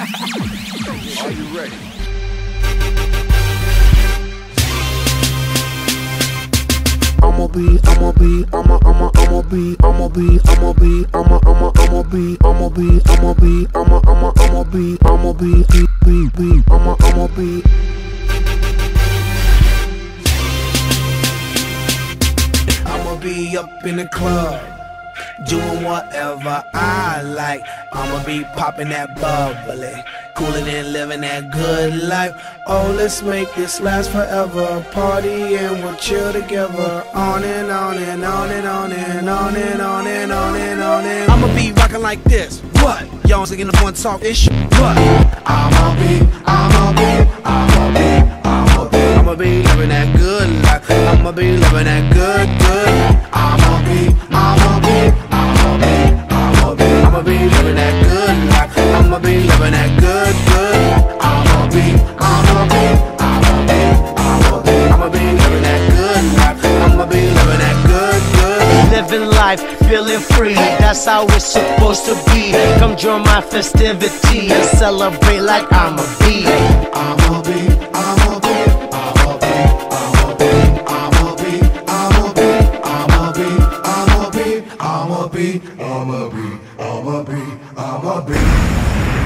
Are you ready? I'ma be, I'ma be, I'ma, I'ma, I'ma be, I'ma be, I'ma be, I'ma, I'ma, I'ma be, I'ma be, I'ma be, I'ma, I'ma, I'ma be, I'ma be, be, be, be, I'ma, I'ma be. I'ma be up in the club, doing whatever I like. I'ma be popping that bubbly, cooling and living that good life. Oh, let's make this last forever. Party and we'll chill together. On and on and on and on and on and on and on and on and I'ma be rocking like this. What? Y'all singing the one talk issue. What? I'ma be, I'ma be, I'ma be, I'ma be. I'ma be living that good life. I'ma be living that good, good. living life, feeling free. That's how it's supposed to be. Come join my festivity and celebrate like I'm a bee. I'm a bee. I'm a bee. I'm a bee, I'm a bee, I'm a bee.